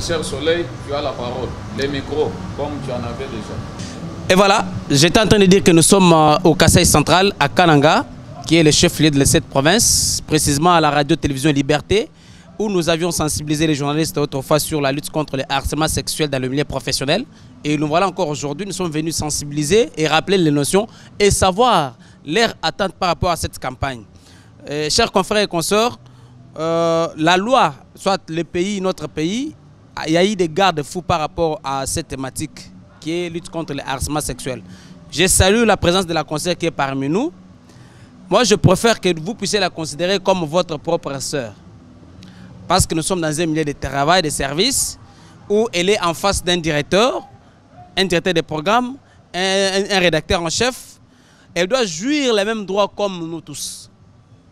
Chère Soleil, tu as la parole. Les micros, comme tu en avais déjà. Et voilà, j'étais en train de dire que nous sommes euh, au Kassai central, à Kananga, qui est le chef-lieu de cette province, précisément à la radio-télévision Liberté, où nous avions sensibilisé les journalistes autrefois sur la lutte contre le harcèlement sexuel dans le milieu professionnel. Et nous voilà encore aujourd'hui, nous sommes venus sensibiliser et rappeler les notions et savoir leur attente par rapport à cette campagne. Euh, chers confrères et consorts, euh, la loi, soit le pays, notre pays, il y a eu des garde-fous par rapport à cette thématique qui est lutte contre le harcèlement sexuel. Je salue la présence de la conseillère qui est parmi nous. Moi, je préfère que vous puissiez la considérer comme votre propre sœur. Parce que nous sommes dans un milieu de travail, de service, où elle est en face d'un directeur, un directeur de programme, un, un rédacteur en chef. Elle doit jouir les mêmes droits comme nous tous.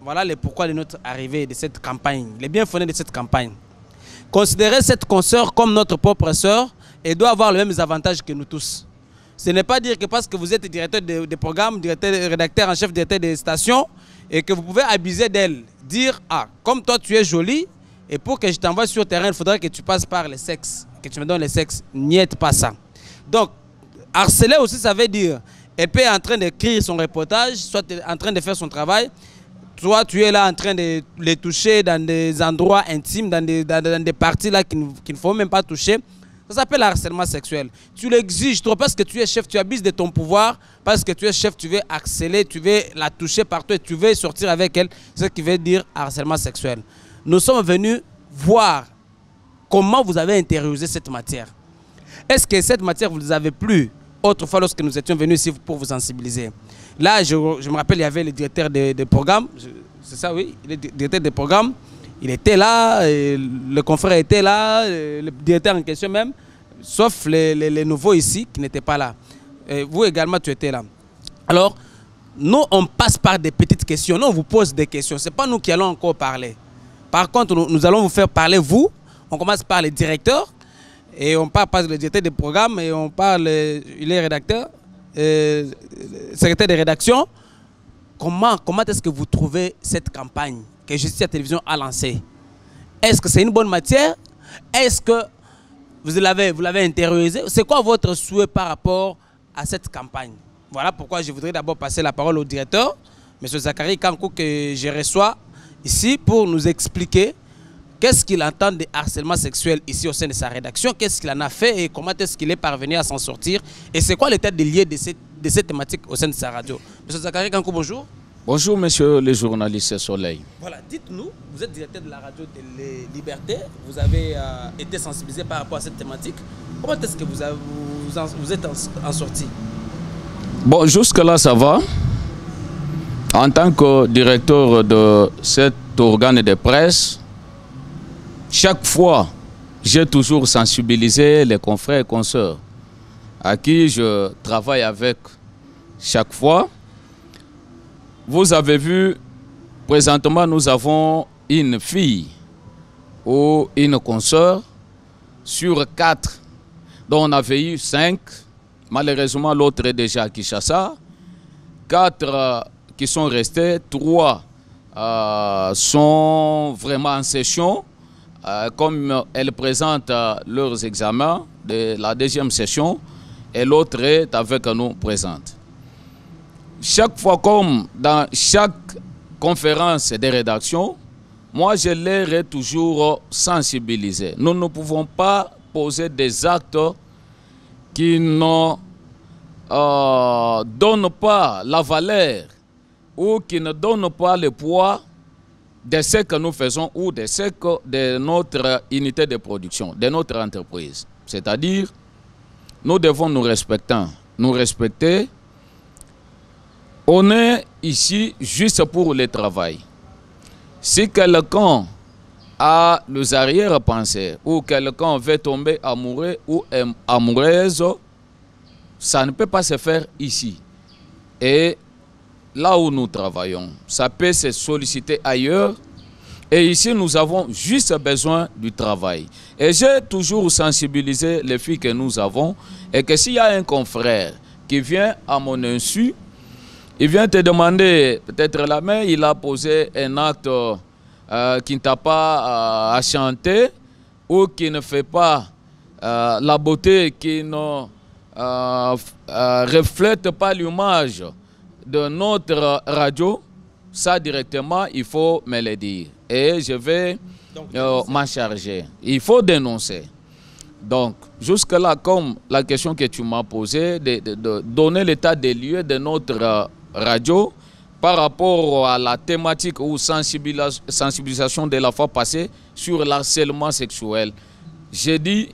Voilà le pourquoi de notre arrivée, de cette campagne, les bien fondés de cette campagne. Considérez cette consoeur comme notre propre sœur et doit avoir les mêmes avantages que nous tous. Ce n'est pas dire que parce que vous êtes directeur de, de programme, directeur, rédacteur en chef, directeur des stations, et que vous pouvez abuser d'elle. Dire, ah, comme toi tu es jolie, et pour que je t'envoie sur le terrain, il faudrait que tu passes par le sexe, que tu me donnes le sexe. N'y pas ça. Donc, harceler aussi, ça veut dire, elle peut être en train d'écrire son reportage, soit en train de faire son travail, toi, tu es là en train de les toucher dans des endroits intimes, dans des, dans, des parties là qu'il ne faut même pas toucher. Ça s'appelle harcèlement sexuel. Tu l'exiges, toi, parce que tu es chef, tu abuses de ton pouvoir, parce que tu es chef, tu veux accélérer, tu veux la toucher partout et tu veux sortir avec elle. C'est ce qui veut dire harcèlement sexuel. Nous sommes venus voir comment vous avez intériorisé cette matière. Est-ce que cette matière, vous avez plu autrefois lorsque nous étions venus ici pour vous sensibiliser? Là, je, me rappelle, il y avait le directeur de, de programme, c'est ça, oui, le directeur de programme. Il était là, le confrère était là, le directeur en question même, sauf les, nouveaux ici qui n'étaient pas là. vous également, tu étais là. Alors, nous, on passe par des petites questions. Nous, on vous pose des questions. Ce n'est pas nous qui allons encore parler. Par contre, nous, allons vous faire parler, vous. On commence par les directeurs. Et on parle par le directeur de programme. Et on parle, il est rédacteur. Euh, secrétaire de rédaction, comment, comment est-ce que vous trouvez cette campagne que Justice Télévision a lancée? Est-ce que c'est une bonne matière? Est-ce que vous l'avez vous intériorisé C'est quoi votre souhait par rapport à cette campagne? Voilà pourquoi je voudrais d'abord passer la parole au directeur, M. Zachary Kankou, que je reçois ici pour nous expliquer Qu'est-ce qu'il entend de harcèlement sexuel ici au sein de sa rédaction? Qu'est-ce qu'il en a fait? Et comment est-ce qu'il est parvenu à s'en sortir? Et c'est quoi l'état des lieux de cette, de cette thématique au sein de sa radio? Monsieur Zachary Kankou, bonjour. Bonjour, monsieur le journaliste Soleil. Voilà, dites-nous, vous êtes directeur de la radio de Liberté, vous avez euh, été sensibilisé par rapport à cette thématique. Comment est-ce que vous, avez, vous, êtes en, en sorti? Bon, jusque-là, ça va. En tant que directeur de cet organe de presse, chaque fois, j'ai toujours sensibilisé les confrères et consoeurs à qui je travaille avec chaque fois. Vous avez vu, présentement, nous avons une fille ou une consoeur sur quatre, dont on avait eu cinq. Malheureusement, l'autre est déjà à Kishasa. Quatre euh, qui sont restés, trois euh, sont vraiment en session euh, comme elles présentent euh, leurs examens de la deuxième session et l'autre est avec nous présente. Chaque fois, comme dans chaque conférence de rédaction, moi je les ai toujours sensibilisés. Nous ne pouvons pas poser des actes qui ne euh, donnent pas la valeur ou qui ne donnent pas le poids de ce que nous faisons ou de ce que de notre unité de production, de notre entreprise. C'est-à-dire, nous devons nous respecter. Nous respecter. On est ici juste pour le travail. Si quelqu'un a les arrière-pensées ou quelqu'un veut tomber amoureux ou amoureuse, ça ne peut pas se faire ici. Et là où nous travaillons. Ça peut se solliciter ailleurs. Et ici, nous avons juste besoin du travail. Et j'ai toujours sensibilisé les filles que nous avons. Et que s'il y a un confrère qui vient à mon insu, il vient te demander peut-être la main, il a posé un acte euh, qui ne t'a pas euh, à chanter, ou qui ne fait pas euh, la beauté, qui ne euh, reflète pas l'image de notre radio, ça directement, il faut me le dire. Et je vais m'en charger. Il faut dénoncer. Donc, jusque-là, comme la question que tu m'as posée, de, donner l'état des lieux de notre radio par rapport à la thématique ou sensibilisation de la fois passée sur l'harcèlement sexuel. J'ai dit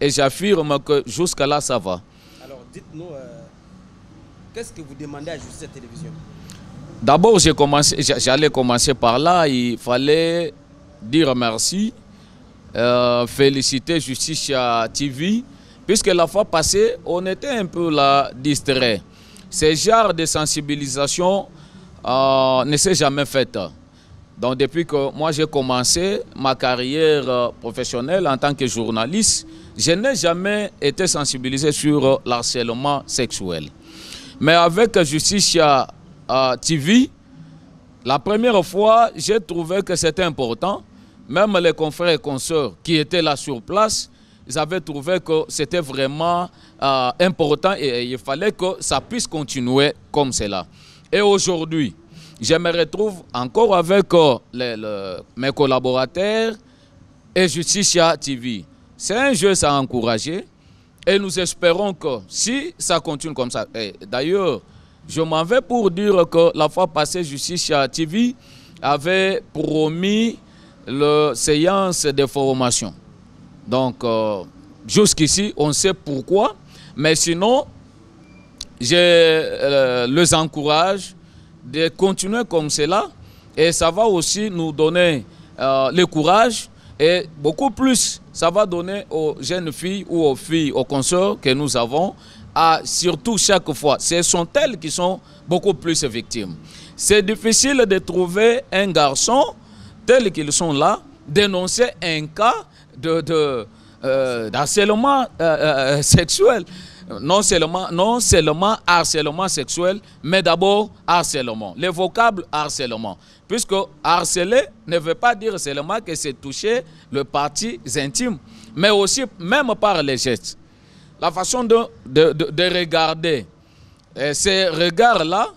et j'affirme que jusqu'à là, ça va. Alors, dites-nous, euh, qu'est-ce que vous demandez à Justice Télévision? D'abord, j'allais commencer par là. Il fallait dire merci, euh, féliciter Justicia TV, puisque la fois passée, on était un peu là distrait. Ce genre de sensibilisation euh, ne s'est jamais fait. Donc depuis que moi j'ai commencé ma carrière euh, professionnelle en tant que journaliste, je n'ai jamais été sensibilisé sur l'harcèlement sexuel. Mais avec Justicia TV, la première fois, j'ai trouvé que c'était important. Même les confrères et consoeurs qui étaient là sur place, ils avaient trouvé que c'était vraiment important et il fallait que ça puisse continuer comme cela. Et aujourd'hui, je me retrouve encore avec euh, mes collaborateurs et Justicia TV. C'est un jeu à encourager et nous espérons que si ça continue comme ça, d'ailleurs, je m'en vais pour dire que la fois passée, Justicia TV avait promis la séance de formation. Donc, euh, jusqu'ici, on sait pourquoi, mais sinon, je euh, les encourage de continuer comme cela et ça va aussi nous donner euh, le courage et beaucoup plus ça va donner aux jeunes filles ou aux filles, aux consorts que nous avons à surtout chaque fois. Ce sont elles qui sont beaucoup plus victimes. C'est difficile de trouver un garçon tel qu'ils sont là, dénoncer un cas de, euh, d'harcèlement euh, sexuel non seulement, non seulement harcèlement sexuel, mais d'abord harcèlement. Le vocable harcèlement. Puisque harceler ne veut pas dire seulement que c'est toucher le parti intime, mais aussi même par les gestes. La façon de, de, de, regarder, et ces regards-là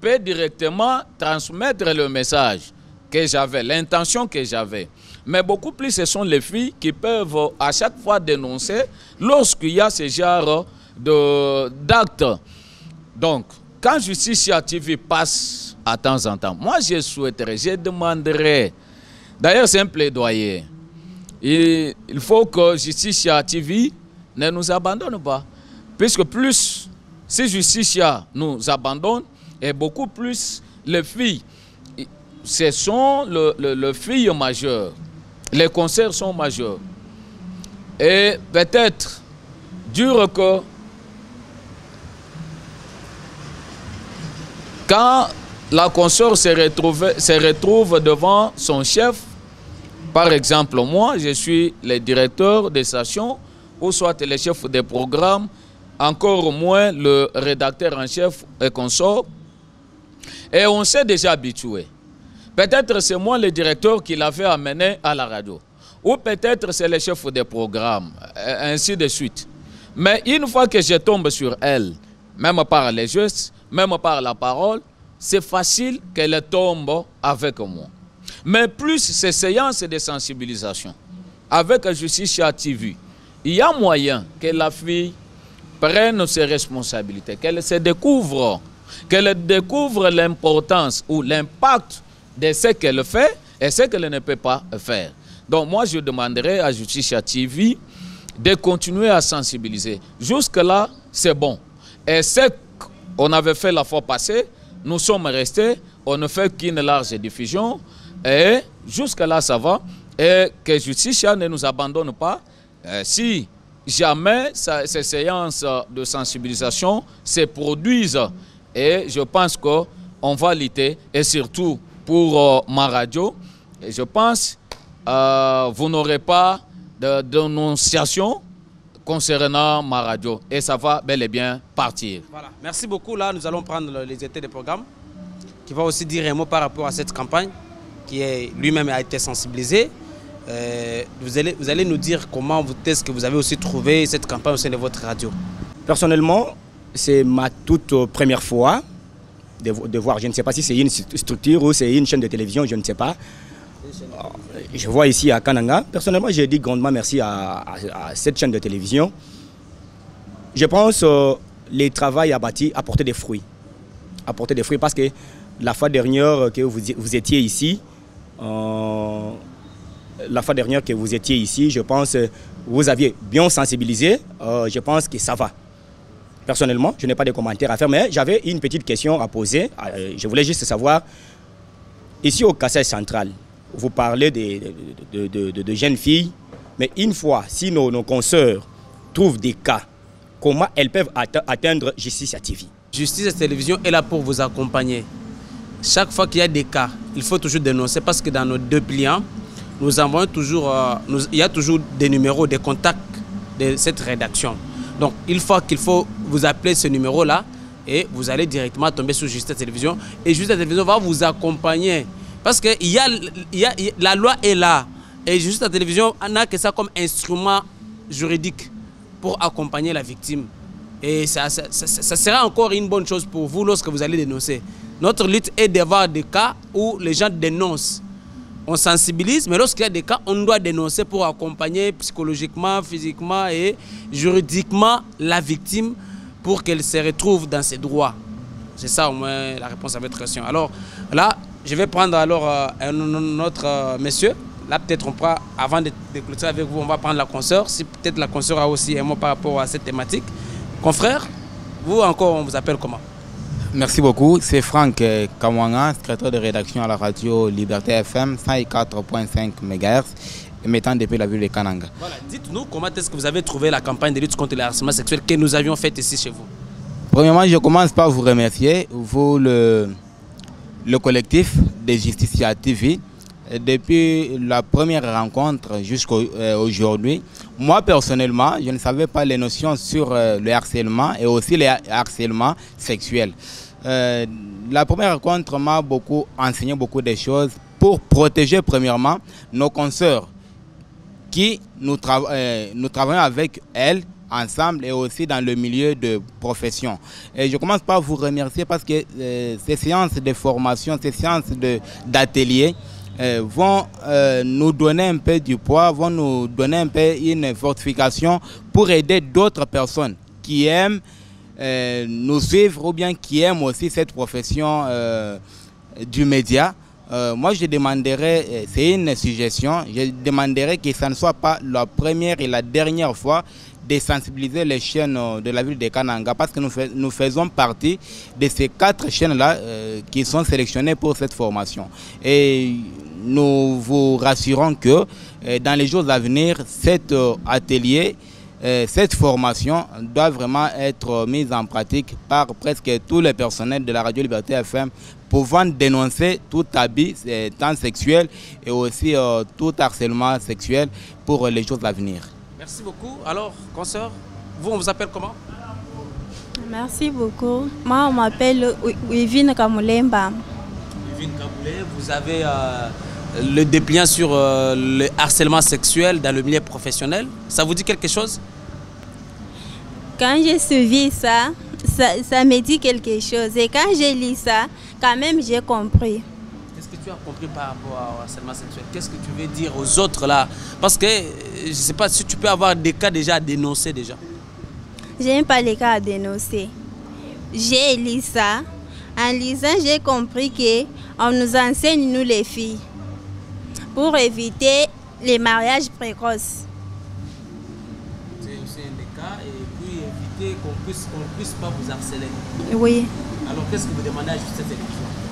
peut directement transmettre le message que j'avais, l'intention que j'avais. Mais beaucoup plus, ce sont les filles qui peuvent à chaque fois dénoncer lorsqu'il y a ce genre d'actes. Donc, quand Justicia TV passe à temps en temps, moi je souhaiterais, je demanderais, d'ailleurs c'est un plaidoyer, il, il faut que Justicia TV ne nous abandonne pas. Puisque plus, si Justicia nous abandonne, et beaucoup plus les filles, ce sont les le, le filles majeures. Les concerts sont majeurs. Et peut-être, dur que Quand la consort se retrouve, devant son chef, par exemple moi, je suis le directeur des stations, ou soit le chef des programmes, encore moins le rédacteur en chef et consort, et on s'est déjà habitué. Peut-être c'est moi le directeur qui l'avait amené à la radio. Ou peut-être c'est le chef des programmes, ainsi de suite. Mais une fois que je tombe sur elle, même par les gestes, même par la parole, c'est facile qu'elle tombe avec moi. Mais plus ces séances de sensibilisation, avec Justice TV, il y a moyen que la fille prenne ses responsabilités, qu'elle se découvre, qu'elle découvre l'importance ou l'impact de ce qu'elle fait et ce qu'elle ne peut pas faire. Donc moi, je demanderai à Justice TV de continuer à sensibiliser. Jusque-là, c'est bon. Et c'est on avait fait la fois passée, nous sommes restés, on ne fait qu'une large diffusion, et jusqu'à là ça va, et que Justicia ne nous abandonne pas. Euh, si jamais ces séances de sensibilisation se produisent, et je pense qu'on va lutter, et surtout pour euh, ma radio, et je pense euh, vous n'aurez pas de dénonciation concernant ma radio. Et ça va bel et bien partir. Voilà. Merci beaucoup. Là, nous allons prendre les étés des programmes qui va aussi dire un mot par rapport à cette campagne qui lui-même a été sensibilisé. Euh, vous, allez, vous allez nous dire comment vous, est-ce que vous avez aussi trouvé cette campagne au sein de votre radio? Personnellement, c'est ma toute première fois de, de voir. Je ne sais pas si c'est une structure ou c'est une chaîne de télévision, je ne sais pas. Je vois ici à Kananga. Personnellement, j'ai dit grandement merci à, cette chaîne de télévision. Je pense que le travail abattu a porté des fruits. A porté des fruits parce que la fois dernière que vous, étiez ici, euh, la fois dernière que vous étiez ici, je pense que vous aviez bien sensibilisé. Euh, je pense que ça va. Personnellement, je n'ai pas de commentaires à faire, mais j'avais une petite question à poser. Euh, je voulais juste savoir, ici au Kassai central, vous parlez de, jeunes filles, mais une fois, si nos, consoeurs trouvent des cas, comment elles peuvent atte- atteindre justice à TV Justice et télévision est là pour vous accompagner. Chaque fois qu'il y a des cas, il faut toujours dénoncer parce que dans nos deux pliants, nous toujours, euh, il y a toujours des numéros, des contacts de cette rédaction. Donc, il faut qu'il faut vous appeler ce numéro-là et vous allez directement tomber sur Justice et Télévision. Et Justice et Télévision va vous accompagner. Parce que y a, la loi est là. Et Justice et Télévision n'a que ça comme instrument juridique pour accompagner la victime. Et ça, ça, ça- ça sera encore une bonne chose pour vous lorsque vous allez dénoncer. Notre lutte est d'avoir des cas où les gens dénoncent. On sensibilise, mais lorsqu'il y a des cas, on doit dénoncer pour accompagner psychologiquement, physiquement et juridiquement la victime pour qu'elle se retrouve dans ses droits. C'est ça au moins la réponse à votre question. Alors là, je vais prendre alors euh, un, autre euh, monsieur. Là, peut-être on pourra, avant de, de clôturer avec vous, on va prendre la consoeur. Si peut-être la consoeur a aussi un mot par rapport à cette thématique. Confrère, vous encore, on vous appelle comment? Merci beaucoup. C'est Franck euh, Kamwanga, secrétaire de rédaction à la radio Liberté FM 104.5 MHz, émettant depuis la ville de Kananga. Voilà, dites-nous comment est-ce que vous avez trouvé la campagne de lutte contre le harcèlement sexuel que nous avions faite ici chez vous. Premièrement, je commence par vous remercier, vous, le, le collectif des Justiciers TV. Depuis la première rencontre jusqu'à aujourd'hui, moi personnellement, je ne savais pas les notions sur euh, le harcèlement et aussi le harcèlement sexuel. Euh, la première rencontre m'a beaucoup enseigné beaucoup de choses pour protéger premièrement nos consoeurs qui nous, euh, travaillons avec elles ensemble et aussi dans le milieu de profession. Et je commence par vous remercier parce que euh, ces séances de formation, ces séances d'atelier euh, vont euh, nous donner un peu du poids, vont nous donner un peu une fortification pour aider d'autres personnes qui aiment nous suivre ou bien qui aiment aussi cette profession du média. Moi, je demanderais, c'est une suggestion, je demanderais que ça ne soit pas la première et la dernière fois de sensibiliser les chaînes euh, de la ville de Kananga parce que nous, fais- nous faisons partie de ces quatre chaînes-là euh, qui sont sélectionnées pour cette formation. Et nous vous rassurons que euh, dans les jours à venir, cet atelier cette formation doit vraiment être mise en pratique par presque tous les personnels de la Radio Liberté FM pouvant dénoncer tout abus tant sexuel et aussi tout harcèlement sexuel pour les jours à venir. Merci beaucoup. Alors, consoeur, vous, on vous appelle comment? Merci beaucoup. Moi, on m'appelle Wivine Kamulemba. Yvine Kaboulet, vous avez euh, le dépliant sur euh, le harcèlement sexuel dans le milieu professionnel. Ça vous dit quelque chose? Quand j'ai suivi ça, ça, ça me dit quelque chose. Et quand j'ai lu ça, quand même, j'ai compris. Tu as compris par rapport au harcèlement sexuel Qu'est-ce que tu veux dire aux autres là? Parce que euh, je ne sais pas si tu peux avoir des cas déjà à dénoncer déjà. Je n'ai pas les cas à dénoncer. J'ai lu ça. En lisant, j'ai compris que on nous enseigne, nous les filles, pour éviter les mariages précoces. C'est aussi un des cas et puis éviter qu'on puisse, qu'on puisse pas vous harceler. Oui. Alors qu'est-ce que vous demandez à Justice et Télévision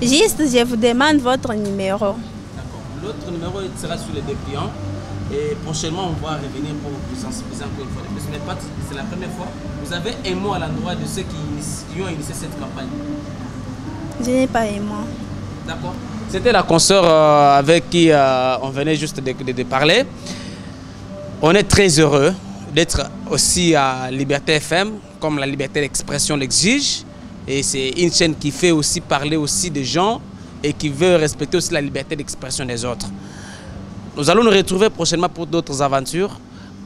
Juste, je vous demande votre numéro. D'accord. L'autre numéro sera sur les dépliants. Et prochainement, on va revenir pour vous sensibiliser encore une fois plus. Mais pas- c'est la première fois. Vous avez un mot à l'endroit de ceux qui, ont initié cette campagne. Je n'ai pas aimé. D'accord. C'était la consoeur euh, avec qui euh, on venait juste de, de- de parler. On est très heureux d'être aussi à Liberté FM, comme la liberté d'expression l'exige. Et c'est une chaîne qui fait aussi parler aussi des gens et qui veut respecter aussi la liberté d'expression des autres. Nous allons nous retrouver prochainement pour d'autres aventures.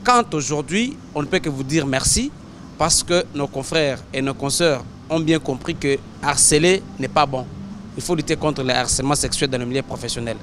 Quant aujourd'hui, on ne peut que vous dire merci parce que nos confrères et nos consoeurs ont bien compris que harceler n'est pas bon. Il faut lutter contre le harcèlement sexuel dans le milieu professionnel.